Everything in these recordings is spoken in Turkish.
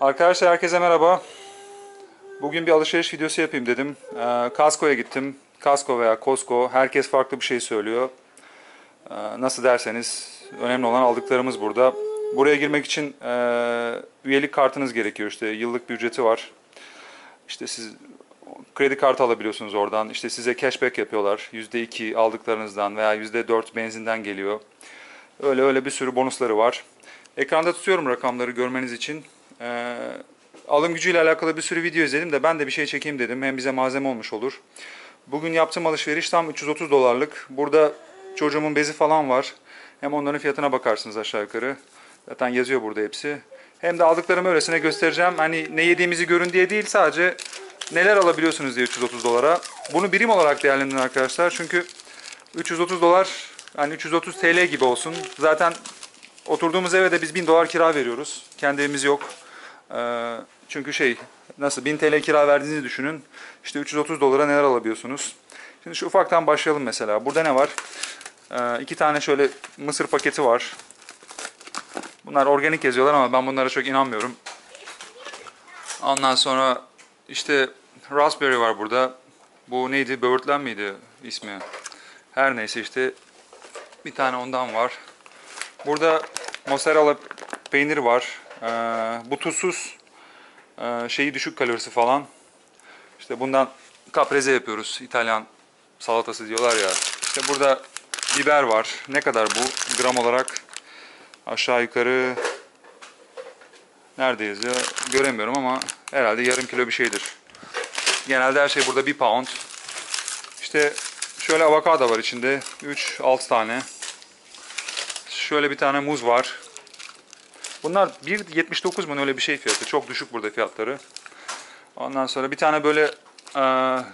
Arkadaşlar herkese merhaba. Bugün bir alışveriş videosu yapayım dedim. Ee, Costco'ya gittim. Costco veya Costco herkes farklı bir şey söylüyor. Ee, nasıl derseniz önemli olan aldıklarımız burada. Buraya girmek için e, üyelik kartınız gerekiyor işte yıllık bir ücreti var. İşte siz kredi kartı alabiliyorsunuz oradan. İşte size cashback yapıyorlar. %2 aldıklarınızdan veya %4 benzinden geliyor. Öyle öyle bir sürü bonusları var. Ekranda tutuyorum rakamları görmeniz için. Ee, alım gücüyle alakalı bir sürü video izledim de ben de bir şey çekeyim dedim. Hem bize malzeme olmuş olur. Bugün yaptığım alışveriş tam 330 dolarlık. Burada çocuğumun bezi falan var. Hem onların fiyatına bakarsınız aşağı yukarı. Zaten yazıyor burada hepsi. Hem de aldıklarımı öylesine göstereceğim. Hani ne yediğimizi görün diye değil sadece neler alabiliyorsunuz diye 330 dolara. Bunu birim olarak değerlendirin arkadaşlar. Çünkü 330 dolar yani 330 TL gibi olsun. Zaten oturduğumuz eve de biz 1000 dolar kira veriyoruz. Kendi evimiz yok. Ee, çünkü şey nasıl 1000 TL kira verdiğinizi düşünün. İşte 330 dolara neler alabiliyorsunuz. Şimdi şu ufaktan başlayalım mesela. Burada ne var? Ee, iki tane şöyle mısır paketi var. Bunlar organik yazıyorlar ama ben bunlara çok inanmıyorum. Ondan sonra işte raspberry var burada. Bu neydi? Böğürtlen miydi ismi? Her neyse işte bir tane ondan var. Burada mozzarella peynir var. Ee, bu tuzsuz ee, şeyi düşük kalorisi falan. İşte bundan caprese yapıyoruz. İtalyan salatası diyorlar ya. İşte burada biber var. Ne kadar bu? Gram olarak aşağı yukarı nerede yazıyor? Göremiyorum ama herhalde yarım kilo bir şeydir. Genelde her şey burada bir pound. İşte şöyle avokado var içinde. 3-6 tane. Şöyle bir tane muz var. Bunlar 1.79 mu öyle bir şey fiyatı. Çok düşük burada fiyatları. Ondan sonra bir tane böyle e,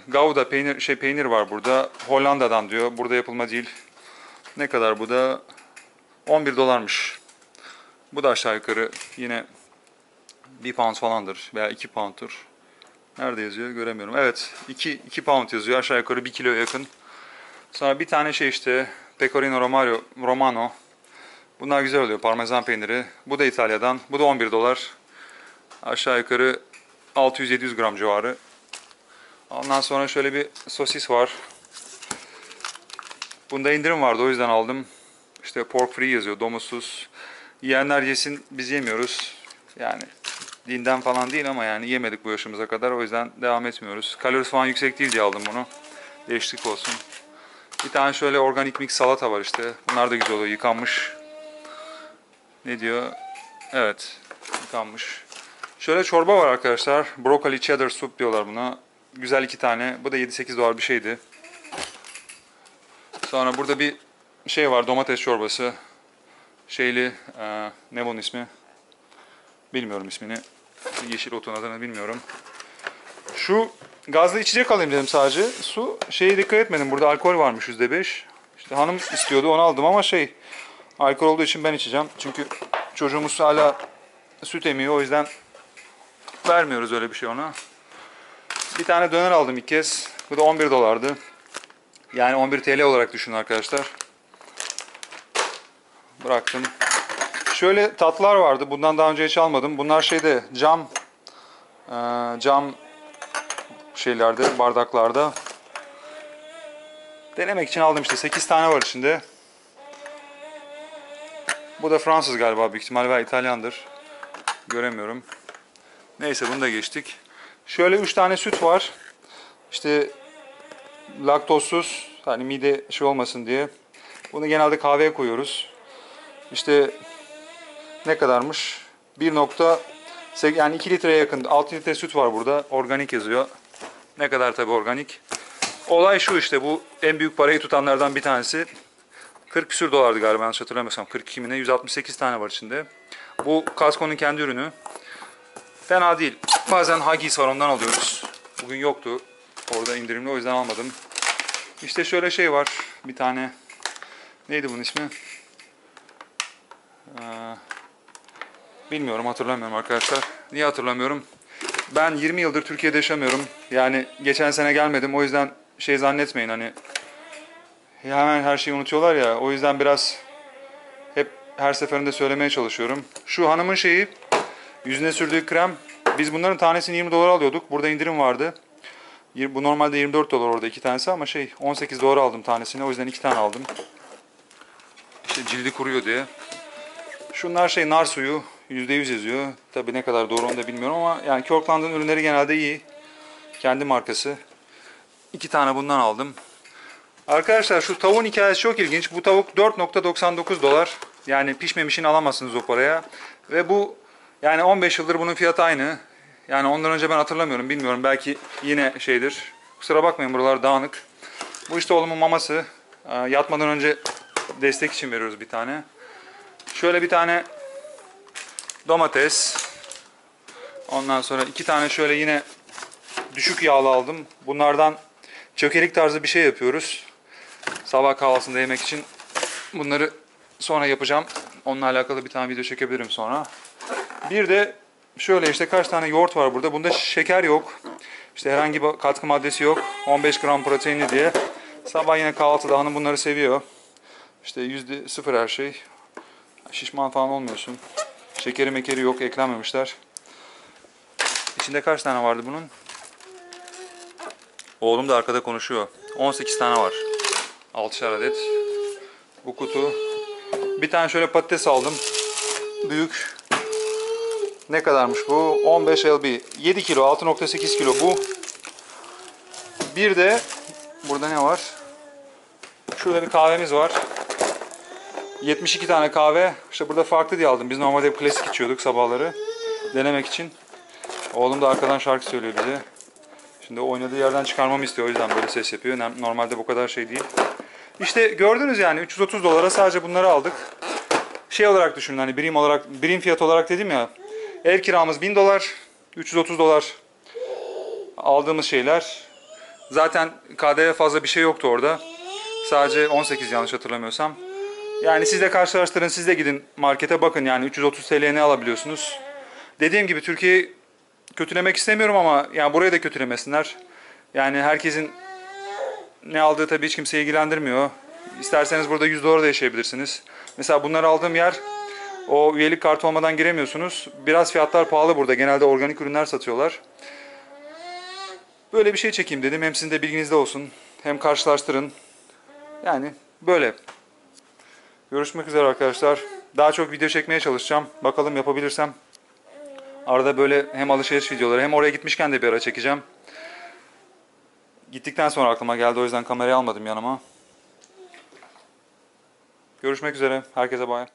Gouda peynir şey peynir var burada. Hollanda'dan diyor. Burada yapılma değil. Ne kadar bu da? 11 dolarmış. Bu da aşağı yukarı yine 1 pound falandır veya 2 pound'tur. Nerede yazıyor göremiyorum. Evet 2, 2 pound yazıyor aşağı yukarı 1 kiloya yakın. Sonra bir tane şey işte Pecorino Romano, Romano. Bunlar güzel oluyor parmesan peyniri. Bu da İtalya'dan. Bu da 11 dolar. Aşağı yukarı 600-700 gram civarı. Ondan sonra şöyle bir sosis var. Bunda indirim vardı o yüzden aldım. İşte pork free yazıyor domuzsuz. Yiyenler yesin biz yemiyoruz. Yani dinden falan değil ama yani yemedik bu yaşımıza kadar o yüzden devam etmiyoruz. Kalorisi falan yüksek değil diye aldım bunu. Değişiklik olsun. Bir tane şöyle organik mix salata var işte. Bunlar da güzel oluyor yıkanmış. Ne diyor? Evet yıkanmış. Şöyle çorba var arkadaşlar. Broccoli cheddar soup diyorlar buna. Güzel iki tane. Bu da 7-8 dolar bir şeydi. Sonra burada bir şey var domates çorbası. Şeyli e, ne bunun ismi? Bilmiyorum ismini. Yeşil otun adını bilmiyorum. Şu gazlı içecek alayım dedim sadece. Su şeye dikkat etmedim. Burada alkol varmış %5. İşte hanım istiyordu onu aldım ama şey alkol olduğu için ben içeceğim. Çünkü çocuğumuz hala süt emiyor o yüzden vermiyoruz öyle bir şey ona. Bir tane döner aldım ilk kez. Bu da 11 dolardı. Yani 11 TL olarak düşünün arkadaşlar. Bıraktım. Şöyle tatlar vardı. Bundan daha önce hiç almadım. Bunlar şeyde cam e, cam şeylerde, bardaklarda. Denemek için aldım işte. 8 tane var içinde. Bu da Fransız galiba büyük ihtimal veya İtalyandır. Göremiyorum. Neyse bunu da geçtik. Şöyle 3 tane süt var. İşte laktozsuz hani mide şey olmasın diye. Bunu genelde kahveye koyuyoruz. İşte ne kadarmış? 1.8 yani 2 litreye yakın 6 litre süt var burada. Organik yazıyor. Ne kadar tabi organik. Olay şu işte bu en büyük parayı tutanlardan bir tanesi. 40 küsür dolardı galiba yanlış hatırlamıyorsam. 42 mi 168 tane var içinde. Bu Costco'nun kendi ürünü. Fena değil. Bazen Huggies var ondan alıyoruz. Bugün yoktu. Orada indirimli o yüzden almadım. İşte şöyle şey var. Bir tane. Neydi bunun ismi? Ee, bilmiyorum hatırlamıyorum arkadaşlar. Niye hatırlamıyorum? Ben 20 yıldır Türkiye'de yaşamıyorum. Yani geçen sene gelmedim. O yüzden şey zannetmeyin hani hemen her şeyi unutuyorlar ya. O yüzden biraz hep her seferinde söylemeye çalışıyorum. Şu hanımın şeyi Yüzüne sürdüğü krem. Biz bunların tanesini 20 dolar alıyorduk. Burada indirim vardı. Bu normalde 24 dolar orada iki tanesi ama şey 18 dolar aldım tanesini. O yüzden iki tane aldım. İşte cildi kuruyor diye. Şunlar şey nar suyu. %100 yazıyor. Tabii ne kadar doğru onu da bilmiyorum ama yani Kirkland'ın ürünleri genelde iyi. Kendi markası. İki tane bundan aldım. Arkadaşlar şu tavuğun hikayesi çok ilginç. Bu tavuk 4.99 dolar. Yani pişmemişini alamazsınız o paraya. Ve bu yani 15 yıldır bunun fiyatı aynı. Yani ondan önce ben hatırlamıyorum. Bilmiyorum. Belki yine şeydir. Kusura bakmayın buralar dağınık. Bu işte oğlumun maması. Ee, Yatmadan önce destek için veriyoruz bir tane. Şöyle bir tane domates. Ondan sonra iki tane şöyle yine düşük yağlı aldım. Bunlardan çökelik tarzı bir şey yapıyoruz. Sabah kahvaltısında yemek için bunları sonra yapacağım. Onunla alakalı bir tane video çekebilirim sonra. Bir de şöyle işte kaç tane yoğurt var burada. Bunda şeker yok. İşte herhangi bir katkı maddesi yok. 15 gram proteinli diye. Sabah yine kahvaltıda hanım bunları seviyor. İşte yüzde sıfır her şey. Şişman falan olmuyorsun. Şekeri mekeri yok eklenmemişler. İçinde kaç tane vardı bunun? Oğlum da arkada konuşuyor. 18 tane var. 6'şar adet. Bu kutu. Bir tane şöyle patates aldım. Büyük. Ne kadarmış bu? 15 lb. 7 kilo, 6.8 kilo bu. Bir de burada ne var? Şurada bir kahvemiz var. 72 tane kahve. İşte burada farklı diye aldım. Biz normalde hep klasik içiyorduk sabahları. Denemek için. Oğlum da arkadan şarkı söylüyor bize. Şimdi oynadığı yerden çıkarmamı istiyor. O yüzden böyle ses yapıyor. Normalde bu kadar şey değil. İşte gördünüz yani 330 dolara sadece bunları aldık. Şey olarak düşünün hani birim olarak birim fiyat olarak dedim ya. Ev kiramız 1000 dolar. 330 dolar aldığımız şeyler. Zaten KDV fazla bir şey yoktu orada. Sadece 18 yanlış hatırlamıyorsam. Yani siz de karşılaştırın, siz de gidin markete bakın yani 330 TL'ye ne alabiliyorsunuz. Dediğim gibi Türkiye'yi kötülemek istemiyorum ama yani burayı da kötülemesinler. Yani herkesin ne aldığı tabii hiç kimseyi ilgilendirmiyor. İsterseniz burada 100 dolara da yaşayabilirsiniz. Mesela bunları aldığım yer o üyelik kartı olmadan giremiyorsunuz. Biraz fiyatlar pahalı burada. Genelde organik ürünler satıyorlar. Böyle bir şey çekeyim dedim. Hem sizin de bilginizde olsun. Hem karşılaştırın. Yani böyle. Görüşmek üzere arkadaşlar. Daha çok video çekmeye çalışacağım. Bakalım yapabilirsem. Arada böyle hem alışveriş videoları hem oraya gitmişken de bir ara çekeceğim. Gittikten sonra aklıma geldi o yüzden kamerayı almadım yanıma. Görüşmek üzere. Herkese bay.